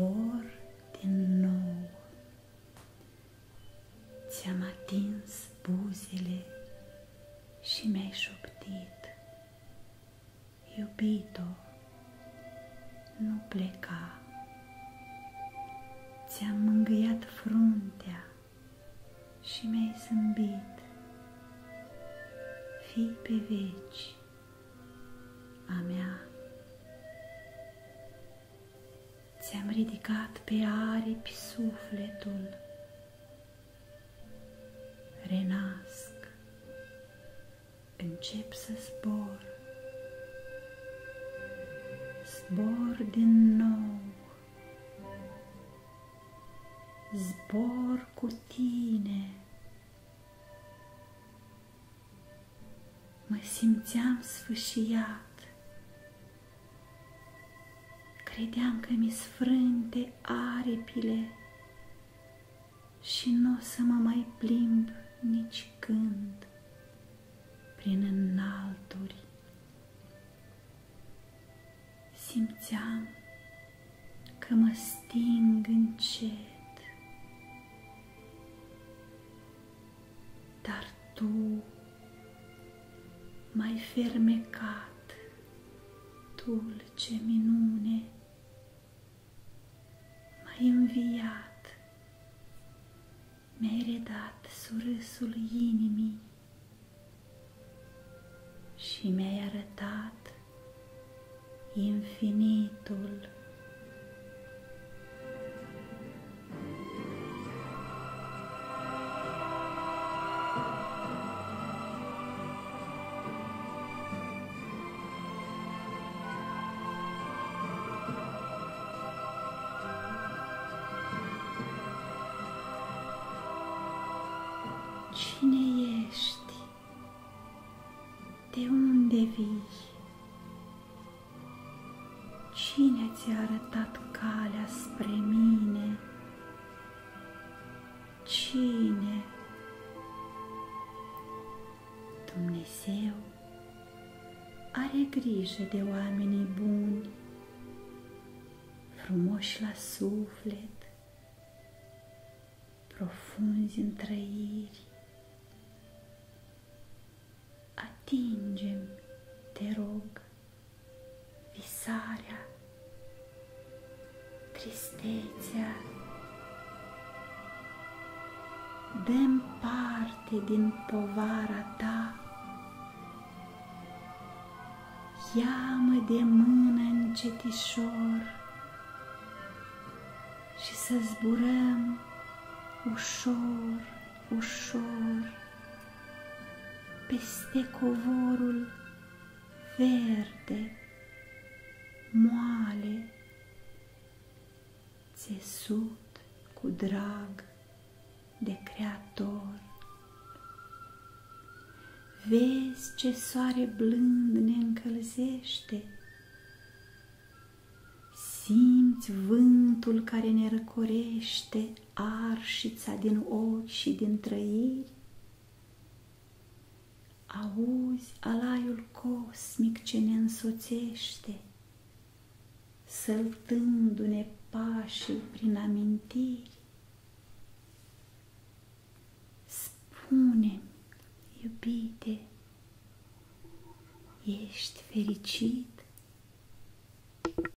zbor din nou. Ți-am atins buzele și mi-ai șoptit, iubito, nu pleca. Ți-am mângâiat fruntea și mi-ai zâmbit, fii pe veci a mea. Ți-am ridicat pe aripi sufletul, renasc, încep să zbor, zbor din nou, zbor cu tine. Mă simțeam sfâșiat, credeam că mi sfrânte aripile și nu o să mă mai plimb nici când prin înalturi. Simțeam că mă sting încet, dar tu m-ai fermecat, dulce minune, m-ai înviat, mi-ai redat surâsul inimii și mi-ai arătat infinitul. Cine ești? De unde vii? Cine ți-a arătat calea spre mine? Cine? Dumnezeu are grijă de oamenii buni, frumoși la suflet, profunzi în trăiri. Atingem, te rog, visarea, tristețea. Dăm parte din povara ta. Ia-mă de mână încetișor și să zburăm ușor, ușor peste covorul verde, moale, țesut cu drag de Creator. Vezi ce soare blând ne încălzește, simți vântul care ne răcorește arșița din ochi și din trăiri, auzi alaiul cosmic ce ne însoțește, săltându-ne pașii prin amintiri. Spune, iubite, ești fericit?